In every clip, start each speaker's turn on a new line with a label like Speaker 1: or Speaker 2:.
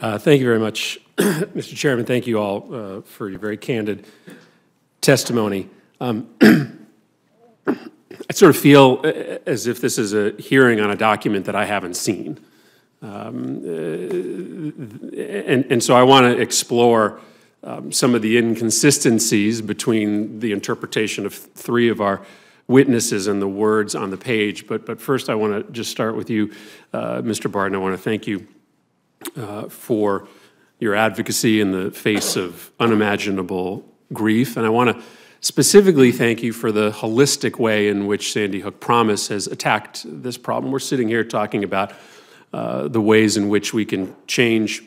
Speaker 1: Uh, thank you very much, Mr. Chairman. Thank you all uh, for your very candid testimony. Um, I sort of feel uh, as if this is a hearing on a document that I haven't seen. Um, uh, and, and so I want to explore um, some of the inconsistencies between the interpretation of three of our witnesses and the words on the page. But, but first, I want to just start with you, uh, Mr. Barden. I want to thank you uh, for your advocacy in the face of unimaginable grief. And I want to specifically thank you for the holistic way in which Sandy Hook Promise has attacked this problem. We're sitting here talking about uh, the ways in which we can change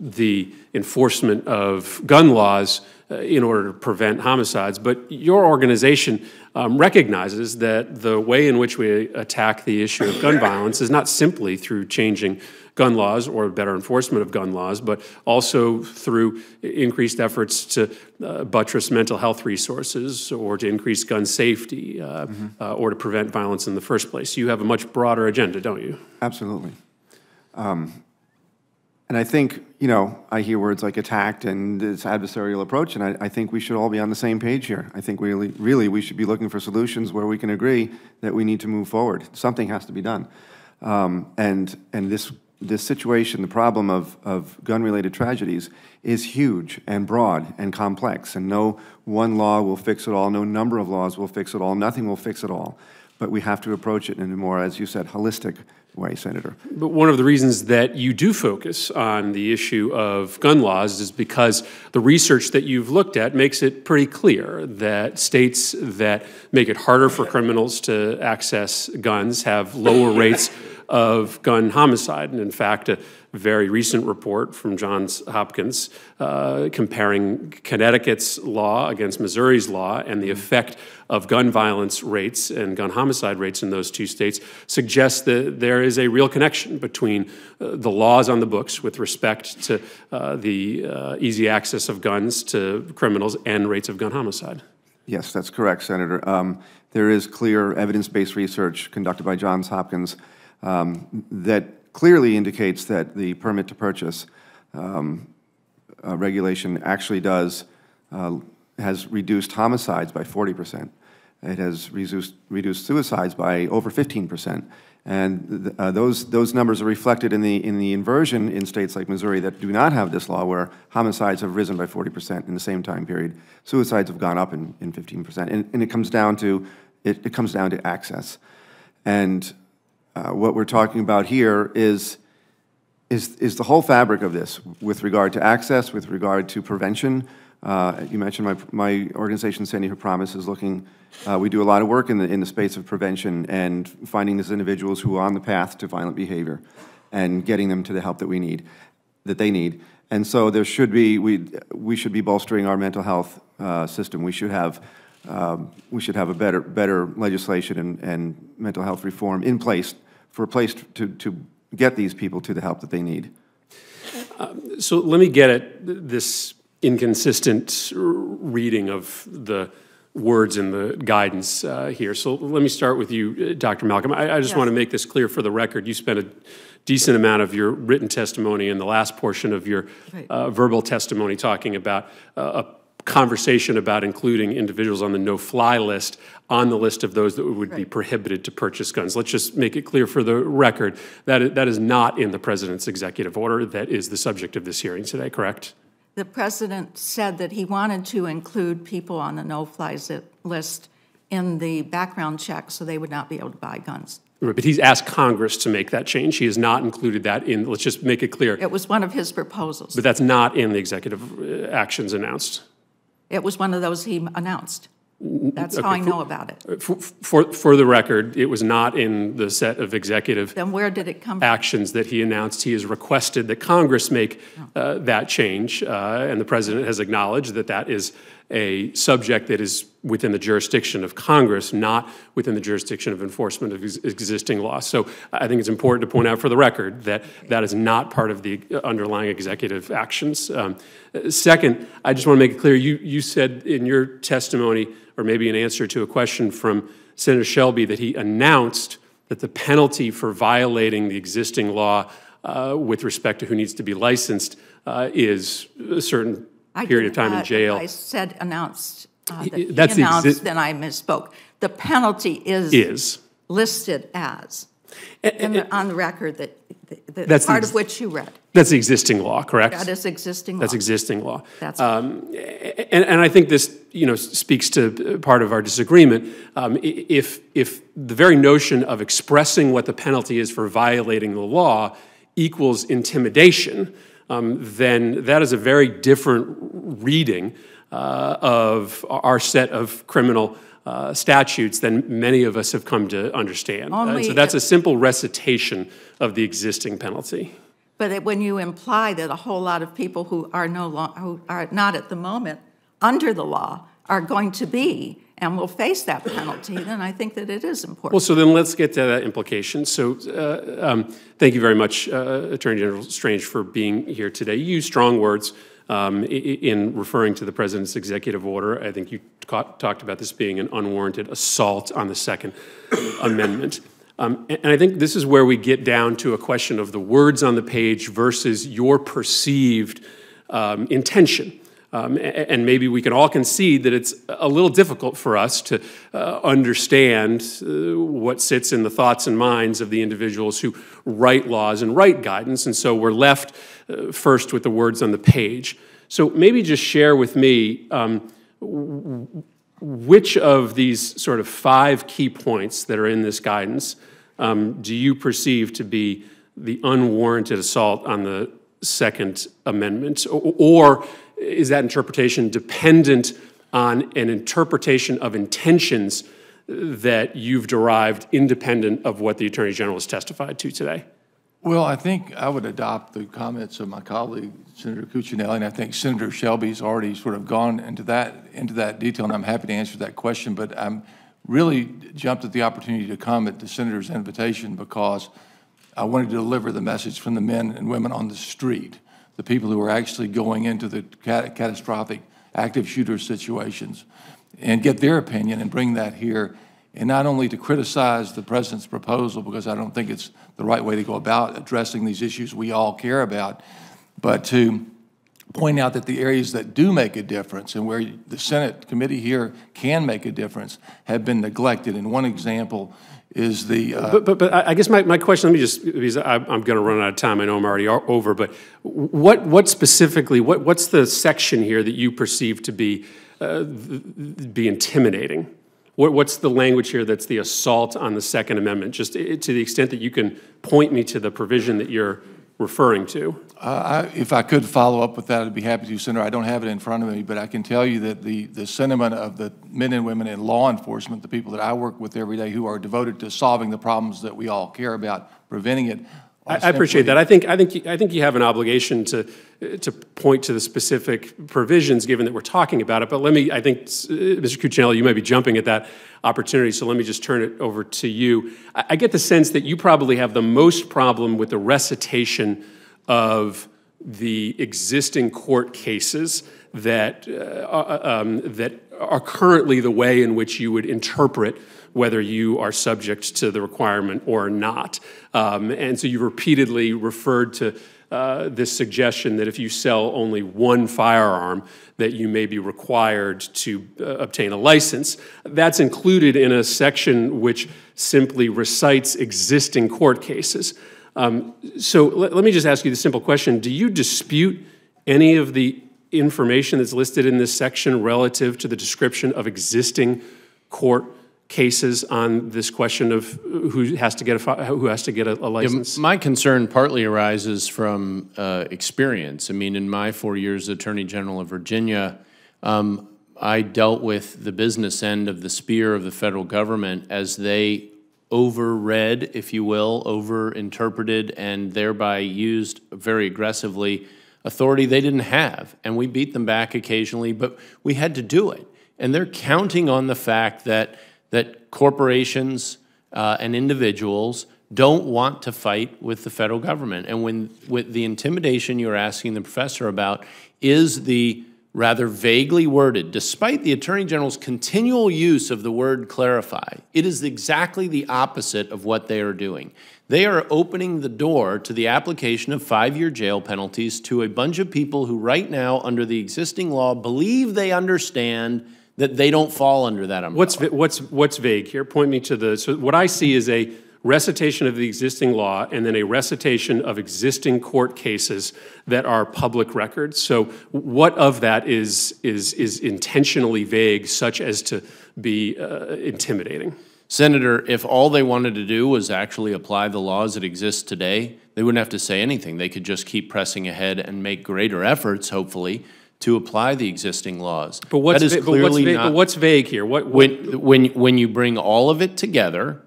Speaker 1: the enforcement of gun laws uh, in order to prevent homicides. But your organization um, recognizes that the way in which we attack the issue of gun violence is not simply through changing gun laws or better enforcement of gun laws, but also through increased efforts to uh, buttress mental health resources or to increase gun safety uh, mm -hmm. uh, or to prevent violence in the first place. You have a much broader agenda, don't you?
Speaker 2: Absolutely. Um, and I think, you know, I hear words like attacked and this adversarial approach, and I, I, think we should all be on the same page here. I think really, really we should be looking for solutions where we can agree that we need to move forward. Something has to be done. Um, and and this, this situation, the problem of, of gun-related tragedies, is huge and broad and complex, and no one law will fix it all, no number of laws will fix it all, nothing will fix it all. But we have to approach it in a more, as you said, holistic way, Senator.
Speaker 1: But one of the reasons that you do focus on the issue of gun laws is because the research that you've looked at makes it pretty clear that states that make it harder for criminals to access guns have lower rates of gun homicide. And in fact, a very recent report from Johns Hopkins uh, comparing Connecticut's law against Missouri's law and the effect of gun violence rates and gun homicide rates in those two states suggests that there is a real connection between uh, the laws on the books with respect to uh, the uh, easy access of guns to criminals and rates of gun homicide.
Speaker 2: Yes, that's correct, Senator. Um, there is clear evidence-based research conducted by Johns Hopkins um, that clearly indicates that the permit to purchase um, uh, regulation actually does, uh, has reduced homicides by 40 percent. It has reduced, reduced suicides by over 15 percent. And uh, those, those numbers are reflected in the, in the inversion in states like Missouri that do not have this law, where homicides have risen by 40 percent in the same time period. Suicides have gone up in, in 15 percent. And, and it comes down to, it, it comes down to access. And uh, what we're talking about here is, is, is the whole fabric of this with regard to access, with regard to prevention. Uh, you mentioned my, my organization, Sandy Hook Promise, is looking, uh, we do a lot of work in the, in the space of prevention and finding these individuals who are on the path to violent behavior and getting them to the help that we need, that they need. And so there should be, we, we should be bolstering our mental health uh, system. We should have um, we should have a better, better legislation and, and mental health reform in place for a place to, to get these people to the help that they need.
Speaker 1: Uh, so let me get at this inconsistent reading of the words in the guidance uh, here. So let me start with you, Dr. Malcolm. I, I just yes. want to make this clear for the record. You spent a decent amount of your written testimony in the last portion of your right. uh, verbal testimony talking about uh, a conversation about including individuals on the no-fly list on the list of those that would right. be prohibited to purchase guns. Let's just make it clear for the record that that is not in the president's executive order. That is the subject of this hearing today, correct?
Speaker 3: The president said that he wanted to include people on the no-fly list in the background check so they would not be able to buy guns.
Speaker 1: Right, but he's asked Congress to make that change. He has not included that in, let's just make it clear.
Speaker 3: It was one of his proposals.
Speaker 1: But that's not in the executive uh, actions announced.
Speaker 3: It was one of those he announced. That's how I know about it.
Speaker 1: For, for, for, the record, it was not in the set of executive
Speaker 3: then where did it come
Speaker 1: actions that he announced. He has requested that Congress make oh. uh, that change, uh, and the president has acknowledged that that is a subject that is within the jurisdiction of Congress, not within the jurisdiction of enforcement of ex existing law. So I think it's important to point out for the record that that is not part of the underlying executive actions. Um, second, I just want to make it clear, you, you said in your testimony, or maybe in answer to a question from Senator Shelby, that he announced that the penalty for violating the existing law uh, with respect to who needs to be licensed uh, is a certain
Speaker 3: I
Speaker 1: period of time
Speaker 3: uh,
Speaker 1: in jail.
Speaker 3: I said announced, uh, that
Speaker 1: that's
Speaker 3: announced, then I misspoke. The penalty is
Speaker 1: Is.
Speaker 3: listed as, in the- on the record that, that,
Speaker 1: That's the
Speaker 3: part of which you read.
Speaker 1: That's the existing law, correct?
Speaker 3: That is existing law.
Speaker 1: That's existing law.
Speaker 3: That's-
Speaker 1: Um, And, and I think this, you know, speaks to part of our disagreement. Um, If, if the very notion of expressing what the penalty is for violating the law equals intimidation, um, then that is a very different reading uh, of our set of criminal uh, statutes than many of us have come to understand. Uh, So that's a simple recitation of the existing penalty.
Speaker 3: But it- when you imply that a whole lot of people who are no who are not at the moment under the law are going to be and will face that penalty, then I think that it is important.
Speaker 1: Well, so then let's get to that implication. So, uh, um, thank you very much, uh, Attorney General Strange, for being here today. You used strong words um, in referring to the president's executive order. I think you talked about this being an unwarranted assault on the Second Amendment. Um, and and I think this is where we get down to a question of the words on the page versus your perceived um, intention. Um, and maybe we can all concede that it's a little difficult for us to uh, understand uh, what sits in the thoughts and minds of the individuals who write laws and write guidance. And so we're left uh, first with the words on the page. So maybe just share with me um, which of these sort of five key points that are in this guidance um, do you perceive to be the unwarranted assault on the Second Amendment? O- Or is that interpretation dependent on an interpretation of intentions that you've derived independent of what the Attorney General has testified to today?
Speaker 4: Well, I think I would adopt the comments of my colleague, Senator Cuccinelli, and I think Senator Shelby's already sort of gone into that, into that detail, and I'm happy to answer that question, but I'm really jumped at the opportunity to come at the senator's invitation because I wanted to deliver the message from the men and women on the street, the people who are actually going into the cat- catastrophic active shooter situations, and get their opinion and bring that here, and not only to criticize the president's proposal, because I don't think it's the right way to go about addressing these issues we all care about, but to point out that the areas that do make a difference and where the Senate committee here can make a difference have been neglected. And one example is the, uh,
Speaker 1: But, but, but I guess my, my question, let me just, because I, I'm going to run out of time, I know I'm already over, but what, what specifically, what, what's the section here that you perceive to be, uh, be intimidating? What, what's the language here that's the assault on the Second Amendment? Just to the extent that you can point me to the provision that you're referring to.
Speaker 4: I- I- If I could follow up with that, I'd be happy to, Senator. I don't have it in front of me, but I can tell you that the, the sentiment of the men and women in law enforcement, the people that I work with every day who are devoted to solving the problems that we all care about, preventing it.
Speaker 1: I I appreciate that. I think, I think, you- I think you have an obligation to, to point to the specific provisions, given that we're talking about it. But let me, I think, uh, Mr. Cuccinelli, you might be jumping at that opportunity, so let me just turn it over to you. I, I get the sense that you probably have the most problem with the recitation of the existing court cases that, uh, uh, um, that are currently the way in which you would interpret whether you are subject to the requirement or not. Um, and so you repeatedly referred to uh, this suggestion that if you sell only one firearm, that you may be required to uh, obtain a license. That's included in a section which simply recites existing court cases. Um, so let, let me just ask you the simple question Do you dispute any of the information that's listed in this section relative to the description of existing court cases on this question of who has to get a, who has to get a, a license?
Speaker 5: My concern partly arises from uh, experience. I mean, in my four years as Attorney General of Virginia, um, I dealt with the business end of the spear of the federal government as they overread, if you will, overinterpreted, and thereby used very aggressively authority they didn't have. And we beat them back occasionally, but we had to do it. And they're counting on the fact that, that corporations uh, and individuals don't want to fight with the federal government. And when with the intimidation you're asking the professor about is the rather vaguely worded, despite the Attorney General's continual use of the word clarify, it is exactly the opposite of what they are doing. They are opening the door to the application of five-year jail penalties to a bunch of people who right now, under the existing law, believe they understand that they don't fall under that umbrella.
Speaker 1: What's, what's, what's vague here? Point me to the, so what I see is a recitation of the existing law and then a recitation of existing court cases that are public records. So what of that is, is, is intentionally vague such as to be uh, intimidating?
Speaker 5: Senator, if all they wanted to do was actually apply the laws that exist today, they wouldn't have to say anything. They could just keep pressing ahead and make greater efforts, hopefully, to apply the existing laws.
Speaker 1: But what's, va- but what's,
Speaker 5: clearly
Speaker 1: va-
Speaker 5: not-
Speaker 1: but what's vague here? What, what,
Speaker 5: when, when, when you bring all of it together,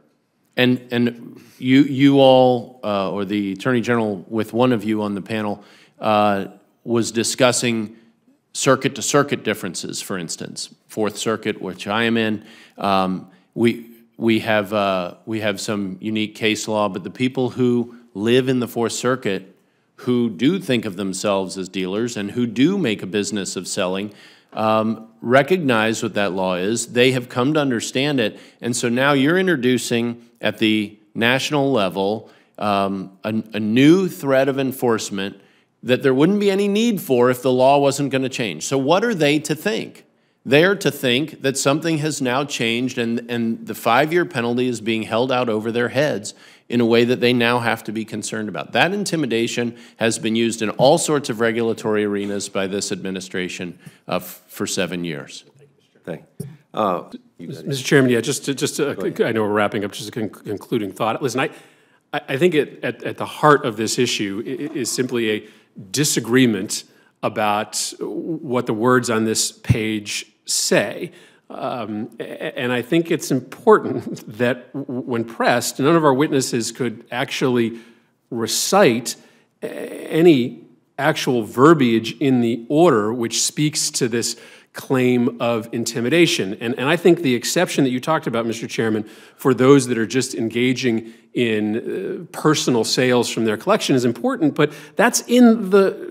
Speaker 5: and, and you, you all, uh, or the Attorney General with one of you on the panel, uh, was discussing circuit-to-circuit differences, for instance. Fourth Circuit, which I am in, um, we, we have, uh, we have some unique case law, but the people who live in the Fourth Circuit who do think of themselves as dealers and who do make a business of selling um, recognize what that law is. They have come to understand it. And so now you're introducing at the national level um, a, a new threat of enforcement that there wouldn't be any need for if the law wasn't going to change. So, what are they to think? They're to think that something has now changed and, and the five year penalty is being held out over their heads in a way that they now have to be concerned about. That intimidation has been used in all sorts of regulatory arenas by this administration uh, f- for seven years.
Speaker 6: Thank you. Uh, you.
Speaker 1: Mr. Chairman, yeah, just, to- just, to- I know we're wrapping up, just a con- concluding thought. Listen, I, I I think it, at, at the heart of this issue i- i- is simply a disagreement about what the words on this page say. Um, And I think it's important that when pressed, none of our witnesses could actually recite any actual verbiage in the order which speaks to this claim of intimidation. And, and I think the exception that you talked about, Mr. Chairman, for those that are just engaging in uh, personal sales from their collection is important, but that's in the,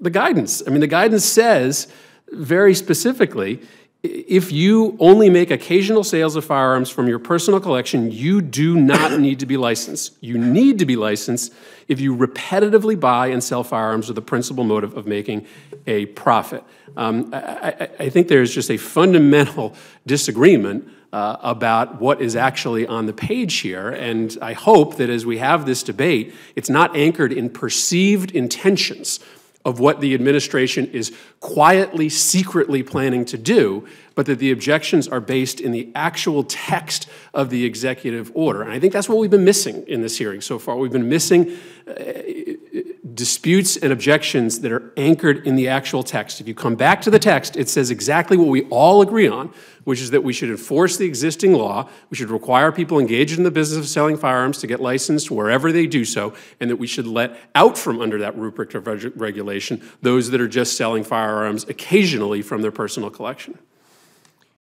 Speaker 1: the guidance. I mean, the guidance says very specifically if you only make occasional sales of firearms from your personal collection, you do not need to be licensed. You need to be licensed if you repetitively buy and sell firearms with the principal motive of making a profit. Um, I, I, think there's just a fundamental disagreement uh, about what is actually on the page here, and I hope that as we have this debate, it's not anchored in perceived intentions of what the administration is quietly, secretly planning to do, but that the objections are based in the actual text of the executive order. And I think that's what we've been missing in this hearing so far. We've been missing uh, disputes and objections that are anchored in the actual text. If you come back to the text, it says exactly what we all agree on, which is that we should enforce the existing law, we should require people engaged in the business of selling firearms to get licensed wherever they do so, and that we should let out from under that rubric of reg- regulation those that are just selling firearms occasionally from their personal collection.